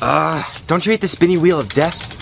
Uh, don't you hate the spinny wheel of death?